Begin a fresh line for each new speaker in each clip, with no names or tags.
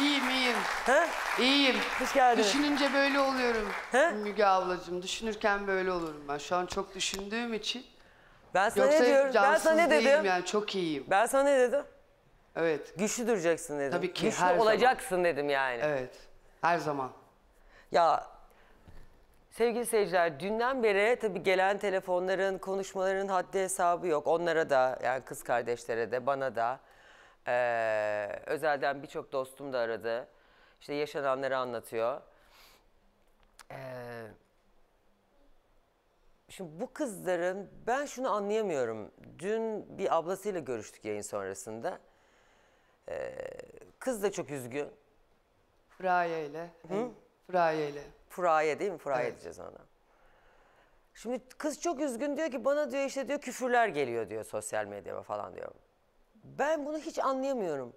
İyiyim iyiyim.
He?
İyiyim.
Hoş geldin.
Düşününce böyle oluyorum
He?
Müge ablacığım. Düşünürken böyle olurum ben. Şu an çok düşündüğüm için.
Ben sana
Yoksa
ne diyorum? Ben
cansız
sana ne
değilim
dedim?
yani çok iyiyim.
Ben sana ne dedim?
Evet.
Güçlü duracaksın dedim.
Tabii ki,
Güçlü
her zaman.
olacaksın dedim yani.
Evet. Her zaman.
Ya sevgili seyirciler dünden beri tabii gelen telefonların, konuşmaların haddi hesabı yok. Onlara da yani kız kardeşlere de bana da. Ee, özelden birçok dostum da aradı. İşte yaşananları anlatıyor. Ee, şimdi bu kızların ben şunu anlayamıyorum. Dün bir ablasıyla görüştük yayın sonrasında. Ee, kız da çok üzgün.
Fıraye ile. Fıraye ile.
Furaye değil mi? Furaye
Evet.
diyeceğiz ona. Şimdi kız çok üzgün diyor ki bana diyor işte diyor küfürler geliyor diyor sosyal medyama falan diyor. Ben bunu hiç anlayamıyorum.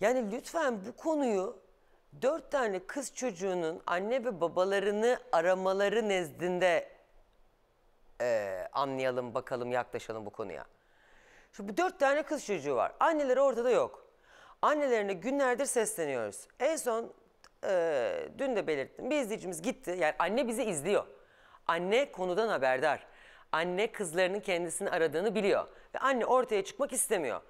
Yani lütfen bu konuyu dört tane kız çocuğunun anne ve babalarını aramaları nezdinde eee, anlayalım bakalım yaklaşalım bu konuya. Şimdi dört tane kız çocuğu var. Anneleri ortada yok. Annelerine günlerdir sesleniyoruz. En son eee, dün de belirttim. Bir izleyicimiz gitti. Yani anne bizi izliyor. Anne konudan haberdar. Anne kızlarının kendisini aradığını biliyor. Ve anne ortaya çıkmak istemiyor.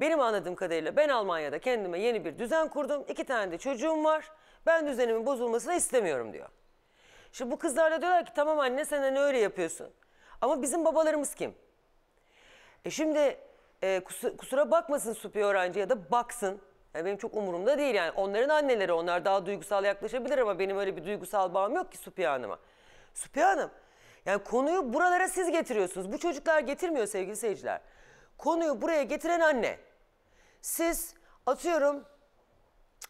Benim anladığım kadarıyla ben Almanya'da kendime yeni bir düzen kurdum. İki tane de çocuğum var. Ben düzenimin bozulmasını istemiyorum diyor. Şimdi bu kızlar da diyorlar ki tamam anne sen hani öyle yapıyorsun. Ama bizim babalarımız kim? E şimdi e, kus- kusura bakmasın Supi öğrenci ya da baksın. Yani benim çok umurumda değil yani. Onların anneleri onlar daha duygusal yaklaşabilir ama benim öyle bir duygusal bağım yok ki Supi Hanım'a. Supi Hanım yani konuyu buralara siz getiriyorsunuz. Bu çocuklar getirmiyor sevgili seyirciler. Konuyu buraya getiren anne. Siz atıyorum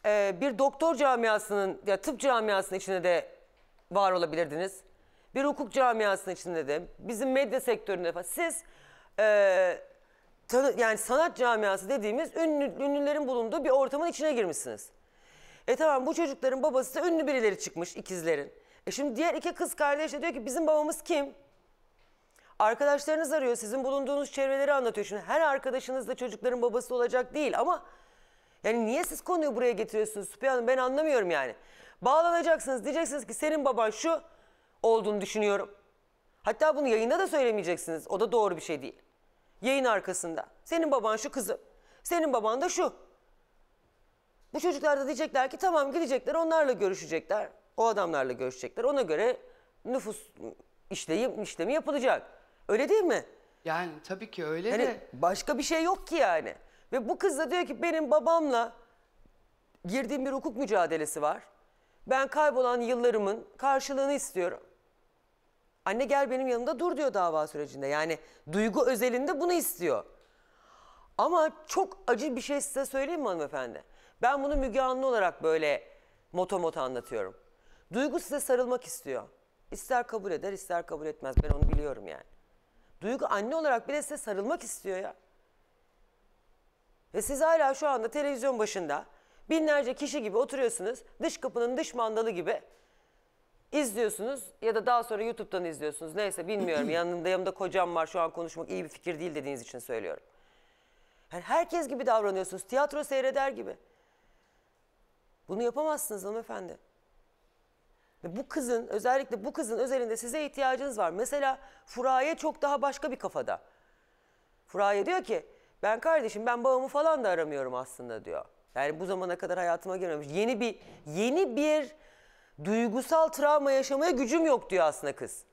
e, bir doktor camiasının ya tıp camiasının içinde de var olabilirdiniz. Bir hukuk camiasının içinde de bizim medya sektöründe falan. Siz e, tanı- yani sanat camiası dediğimiz ünlü, ünlülerin bulunduğu bir ortamın içine girmişsiniz. E tamam bu çocukların babası da ünlü birileri çıkmış ikizlerin. E şimdi diğer iki kız kardeş de diyor ki bizim babamız kim? Arkadaşlarınız arıyor sizin bulunduğunuz çevreleri anlatıyor. Şimdi her arkadaşınız da çocukların babası olacak değil ama yani niye siz konuyu buraya getiriyorsunuz Süpiye Hanım ben anlamıyorum yani. Bağlanacaksınız diyeceksiniz ki senin baban şu olduğunu düşünüyorum. Hatta bunu yayında da söylemeyeceksiniz. O da doğru bir şey değil. Yayın arkasında. Senin baban şu kızım. Senin baban da şu. Bu çocuklar da diyecekler ki tamam gidecekler onlarla görüşecekler. O adamlarla görüşecekler. Ona göre nüfus işlemi, işlemi yapılacak. Öyle değil mi?
Yani tabii ki öyle
Hani
de.
başka bir şey yok ki yani. Ve bu kız da diyor ki benim babamla girdiğim bir hukuk mücadelesi var. Ben kaybolan yıllarımın karşılığını istiyorum. Anne gel benim yanımda dur diyor dava sürecinde. Yani duygu özelinde bunu istiyor. Ama çok acı bir şey size söyleyeyim mi hanımefendi? Ben bunu Müge Anlı olarak böyle moto moto anlatıyorum. Duygu size sarılmak istiyor. İster kabul eder ister kabul etmez ben onu biliyorum yani. Duygu anne olarak bile size sarılmak istiyor ya. Ve siz hala şu anda televizyon başında binlerce kişi gibi oturuyorsunuz. Dış kapının dış mandalı gibi izliyorsunuz ya da daha sonra YouTube'dan izliyorsunuz. Neyse bilmiyorum yanımda yanımda kocam var şu an konuşmak iyi bir fikir değil dediğiniz için söylüyorum. Yani herkes gibi davranıyorsunuz. Tiyatro seyreder gibi. Bunu yapamazsınız hanımefendi. Bu kızın özellikle bu kızın özelinde size ihtiyacınız var. Mesela Furaye çok daha başka bir kafada. Furaye diyor ki ben kardeşim ben babamı falan da aramıyorum aslında diyor. Yani bu zamana kadar hayatıma girmemiş. Yeni bir yeni bir duygusal travma yaşamaya gücüm yok diyor aslında kız.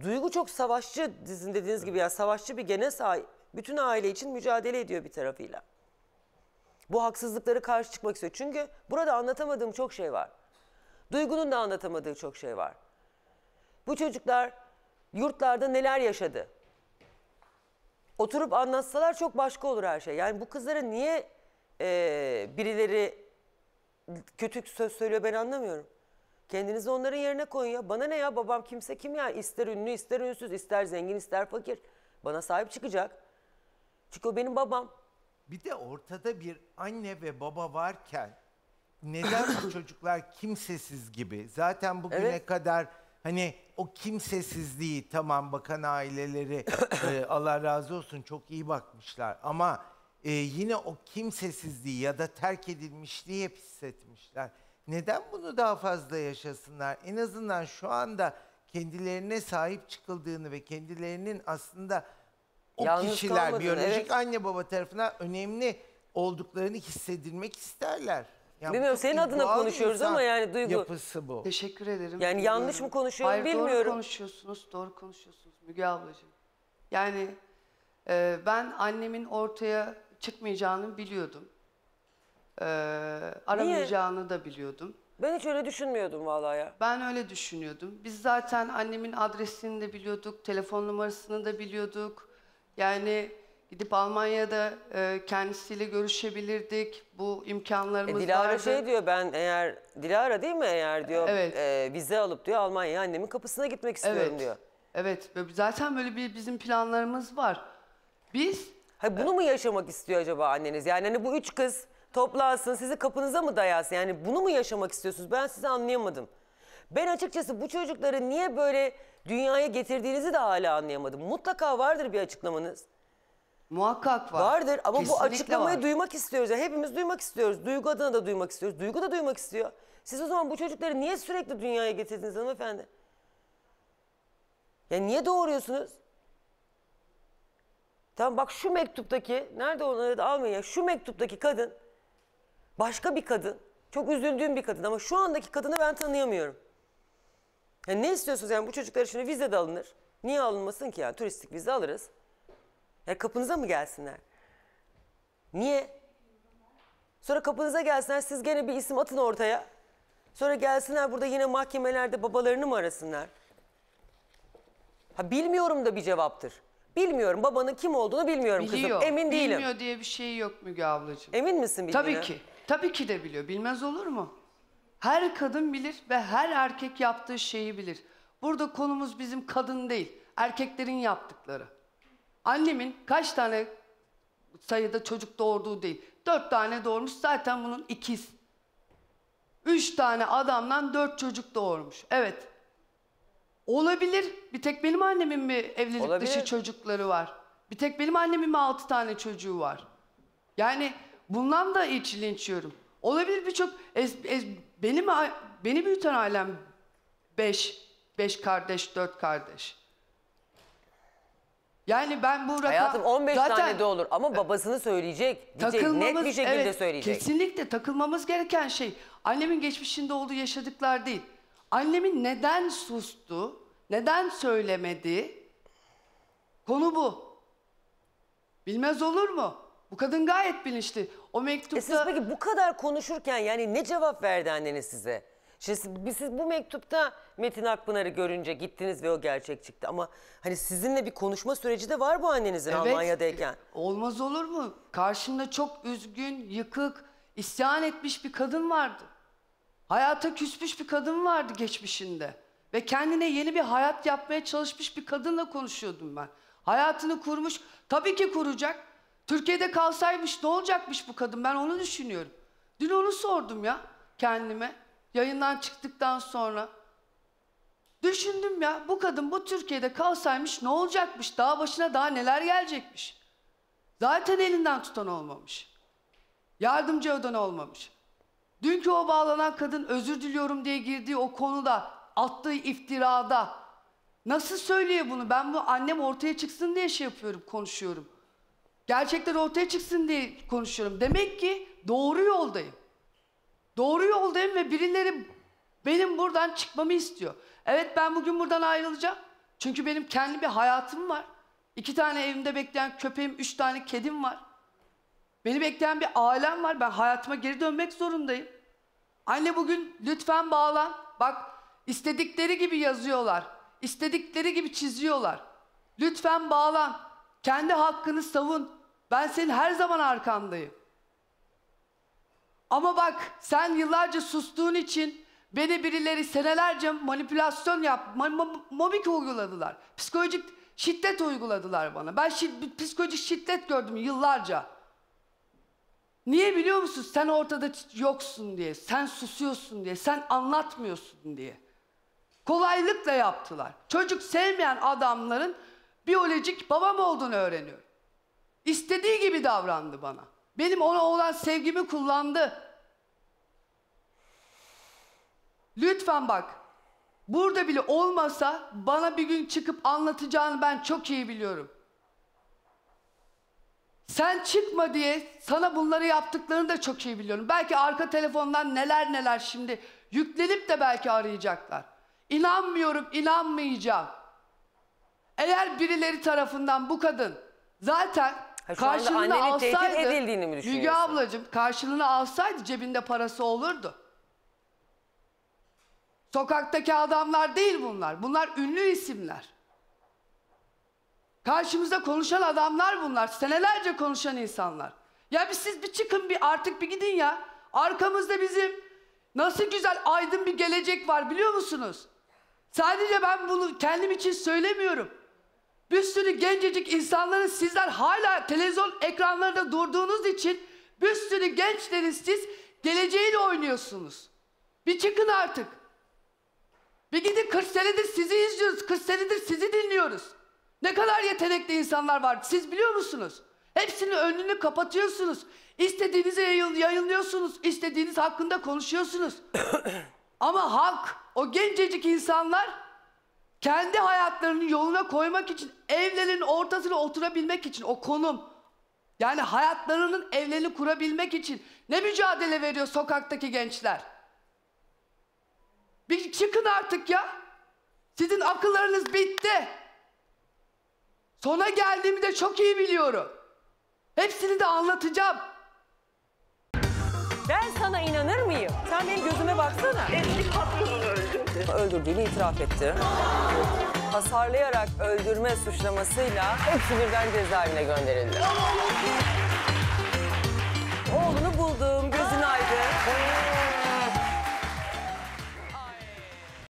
Duygu çok savaşçı dizin dediğiniz gibi ya savaşçı bir gene sahip. Bütün aile için mücadele ediyor bir tarafıyla. Bu haksızlıkları karşı çıkmak istiyor. Çünkü burada anlatamadığım çok şey var. Duygu'nun da anlatamadığı çok şey var. Bu çocuklar yurtlarda neler yaşadı? Oturup anlatsalar çok başka olur her şey. Yani bu kızlara niye eee, birileri kötü söz söylüyor ben anlamıyorum. Kendinizi onların yerine koyun ya. Bana ne ya babam kimse kim ya? İster ünlü ister ünsüz ister zengin ister fakir. Bana sahip çıkacak. Çünkü o benim babam.
Bir de ortada bir anne ve baba varken neden bu çocuklar kimsesiz gibi? Zaten bugüne
Evet.
kadar hani o kimsesizliği tamam bakan aileleri e, Allah razı olsun çok iyi bakmışlar ama e, yine o kimsesizliği ya da terk edilmişliği hep hissetmişler. Neden bunu daha fazla yaşasınlar? En azından şu anda kendilerine sahip çıkıldığını ve kendilerinin aslında o
Yalnız
kişiler biyolojik
evet.
anne baba tarafından önemli olduklarını hissedilmek isterler. Yani
Bilmiyorum, senin adına konuşuyoruz ama yani Duygu-
Yapısı bu.
Teşekkür ederim.
Yani yanlış mı konuşuyorum
Hayır,
bilmiyorum.
Doğru konuşuyorsunuz, doğru konuşuyorsunuz Müge ablacığım. Yani e, ben annemin ortaya çıkmayacağını biliyordum. E, aramayacağını da biliyordum.
Ben hiç öyle düşünmüyordum vallahi ya.
Ben öyle düşünüyordum. Biz zaten annemin adresini de biliyorduk, telefon numarasını da biliyorduk. Yani gidip Almanya'da e, kendisiyle görüşebilirdik. Bu
E,
imkanlarımız
Dilara
vardı.
şey diyor ben eğer Dilara değil mi eğer diyor
Evet.
e, vize alıp diyor Almanya'ya annemin kapısına gitmek istiyorum
evet.
diyor.
Evet. Zaten böyle bir bizim planlarımız var. Biz
Hayır, bunu mu yaşamak istiyor acaba anneniz? Yani hani bu üç kız toplansın sizi kapınıza mı dayasın? Yani bunu mu yaşamak istiyorsunuz? Ben sizi anlayamadım. Ben açıkçası bu çocukları niye böyle dünyaya getirdiğinizi de hala anlayamadım. Mutlaka vardır bir açıklamanız.
muhakkak var.
Vardır ama bu
Kesinlikle
açıklamayı
var.
duymak istiyoruz. Yani hepimiz duymak istiyoruz. Duygu adına da duymak istiyoruz. Duygu da duymak istiyor. Siz o zaman bu çocukları niye sürekli dünyaya getirdiniz hanımefendi? Ya niye doğuruyorsunuz? Tamam bak şu mektuptaki, nerede onları da almayın ya. Şu mektuptaki kadın başka bir kadın. Çok üzüldüğüm bir kadın ama şu andaki kadını ben tanıyamıyorum. Yani ne istiyorsunuz yani bu çocuklar şimdi vize de alınır. Niye alınmasın ki yani turistik vize alırız. Ya kapınıza mı gelsinler? Niye? Sonra kapınıza gelsinler siz gene bir isim atın ortaya. Sonra gelsinler burada yine mahkemelerde babalarını mı arasınlar? Ha bilmiyorum da bir cevaptır. Bilmiyorum babanın kim olduğunu bilmiyorum
Biliyor.
kızım. Emin değilim.
Bilmiyor diye bir şey yok Müge ablacığım.
Emin misin bildiğine?
Tabii ki. Tabii ki de biliyor. Bilmez olur mu? Her kadın bilir ve her erkek yaptığı şeyi bilir. Burada konumuz bizim kadın değil. Erkeklerin yaptıkları. Annemin kaç tane sayıda çocuk doğurduğu değil. Dört tane doğurmuş zaten bunun ikiz. Üç tane adamdan dört çocuk doğurmuş. Evet. Olabilir. Bir tek benim annemin mi evlilik
Olabilir.
dışı çocukları var? Bir tek benim annemin mi altı tane çocuğu var? Yani bundan da iç linç yiyorum. Olabilir birçok benim beni büyüten ailem beş, beş kardeş, dört kardeş. Yani ben bu rakam...
Hayatım 15
zaten
tane de olur ama babasını söyleyecek. Diyecek, net bir şekilde
evet,
söyleyecek.
Kesinlikle takılmamız gereken şey annemin geçmişinde olduğu yaşadıklar değil. Annemin neden sustu, neden söylemedi? Konu bu. Bilmez olur mu? Bu kadın gayet bilinçli. O mektupta...
E siz peki bu kadar konuşurken yani ne cevap verdi anneniz size? Şimdi siz, bu mektupta Metin Akpınar'ı görünce gittiniz ve o gerçek çıktı. Ama hani sizinle bir konuşma süreci de var bu annenizin
Evet,
Almanya'dayken.
Olmaz olur mu? Karşımda çok üzgün, yıkık, isyan etmiş bir kadın vardı. Hayata küsmüş bir kadın vardı geçmişinde. Ve kendine yeni bir hayat yapmaya çalışmış bir kadınla konuşuyordum ben. Hayatını kurmuş, tabii ki kuracak. Türkiye'de kalsaymış ne olacakmış bu kadın ben onu düşünüyorum. Dün onu sordum ya kendime yayından çıktıktan sonra. Düşündüm ya bu kadın bu Türkiye'de kalsaymış ne olacakmış? Daha başına daha neler gelecekmiş? Zaten elinden tutan olmamış. Yardımcı öden olmamış. Dünkü o bağlanan kadın özür diliyorum diye girdiği o konuda, attığı iftirada nasıl söylüyor bunu? Ben bu annem ortaya çıksın diye şey yapıyorum, konuşuyorum. Gerçekler ortaya çıksın diye konuşuyorum. Demek ki doğru yoldayım. Doğru yoldayım ve birileri benim buradan çıkmamı istiyor. Evet ben bugün buradan ayrılacağım. Çünkü benim kendi bir hayatım var. İki tane evimde bekleyen köpeğim, üç tane kedim var. Beni bekleyen bir ailem var. Ben hayatıma geri dönmek zorundayım. Anne bugün lütfen bağlan. Bak istedikleri gibi yazıyorlar. İstedikleri gibi çiziyorlar. Lütfen bağlan. Kendi hakkını savun. Ben senin her zaman arkandayım. Ama bak sen yıllarca sustuğun için beni birileri senelerce manipülasyon yap, mobbing uyguladılar. Psikolojik şiddet uyguladılar bana. Ben şi- psikolojik şiddet gördüm yıllarca. Niye biliyor musun? Sen ortada yoksun diye, sen susuyorsun diye, sen anlatmıyorsun diye. Kolaylıkla yaptılar. Çocuk sevmeyen adamların biyolojik babam olduğunu öğreniyor. İstediği gibi davrandı bana. Benim ona olan sevgimi kullandı. Lütfen bak. Burada bile olmasa bana bir gün çıkıp anlatacağını ben çok iyi biliyorum. Sen çıkma diye sana bunları yaptıklarını da çok iyi biliyorum. Belki arka telefondan neler neler şimdi yüklenip de belki arayacaklar. İnanmıyorum, inanmayacağım. Eğer birileri tarafından bu kadın zaten
Ha, şu anda
karşılığını
annenin tehdit
alsaydı,
edildiğini mi
Müge
düşünüyorsun?
ablacığım karşılığını alsaydı cebinde parası olurdu. Sokaktaki adamlar değil bunlar. Bunlar ünlü isimler. Karşımızda konuşan adamlar bunlar. Senelerce konuşan insanlar. Ya bir siz bir çıkın bir artık bir gidin ya. Arkamızda bizim nasıl güzel aydın bir gelecek var biliyor musunuz? Sadece ben bunu kendim için söylemiyorum. Bir sürü gencecik insanların sizler hala televizyon ekranlarında durduğunuz için bir sürü gençlerin siz geleceğiyle oynuyorsunuz. Bir çıkın artık. Bir gidin 40 senedir sizi izliyoruz. 40 senedir sizi dinliyoruz. Ne kadar yetenekli insanlar var. Siz biliyor musunuz? Hepsinin önünü kapatıyorsunuz. İstediğinizi yayın- yayınlıyorsunuz. İstediğiniz hakkında konuşuyorsunuz. Ama halk, o gencecik insanlar kendi hayatlarını yoluna koymak için, evlerin ortasına oturabilmek için o konum, yani hayatlarının evlerini kurabilmek için ne mücadele veriyor sokaktaki gençler? Bir çıkın artık ya. Sizin akıllarınız bitti. Sona geldiğimi de çok iyi biliyorum. Hepsini de anlatacağım.
Ben sana inanır mıyım? Sen benim gözüme baksana.
Eski patronunu öldürdü.
Öldürdüğünü itiraf etti. Hasarlayarak öldürme suçlamasıyla hepsi birden cezaevine gönderildi. Oğlunu buldum.